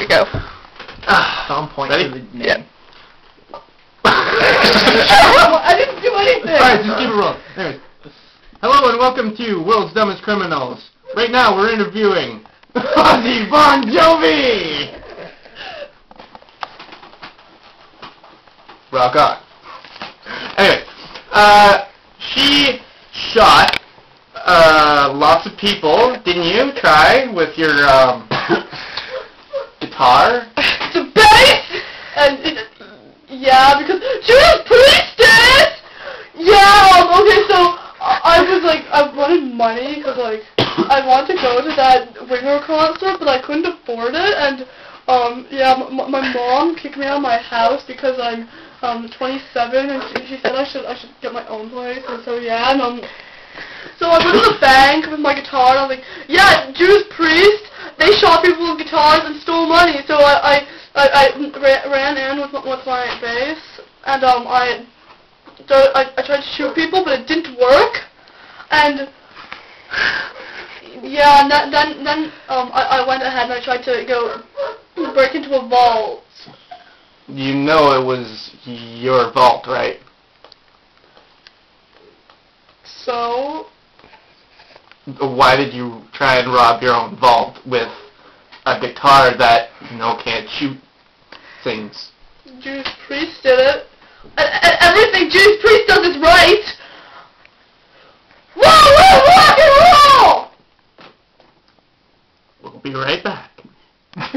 we go. Ah, so I'm pointing Ready? to the name. Yeah. I didn't do anything. Alright, just keep it rolling. Anyways. Hello and welcome to World's Dumbest Criminals. Right now we're interviewing Ozzy Bon Jovi! Rock on. Anyway, uh, she shot, uh, lots of people, didn't you? Try with your, um, guitar? the bass and it, yeah because Judas Priest did yeah um, okay so I, was like I wanted money because like I wanted to go to that Winger concert but I couldn't afford it and um yeah my mom kicked me out of my house because I'm um 27 and she, she said I should I should get my own place and so yeah and um so I went to the bank with my guitar and I was like, yeah, Judas Priest, they shot people with guitars and stole money. So I, I, I, I ran, in with, my- with my bass and um, I, I, I tried to shoot people but it didn't work. And yeah, and then, then, then um, I, I went ahead and I tried to go break into a vault. You know it was your vault, right? So Why did you try and rob your own vault with a guitar that, you know, can't shoot things? Judas Priest did it. And, and everything Judas Priest does is right. Whoa, whoa, rock and roll! We'll be right back.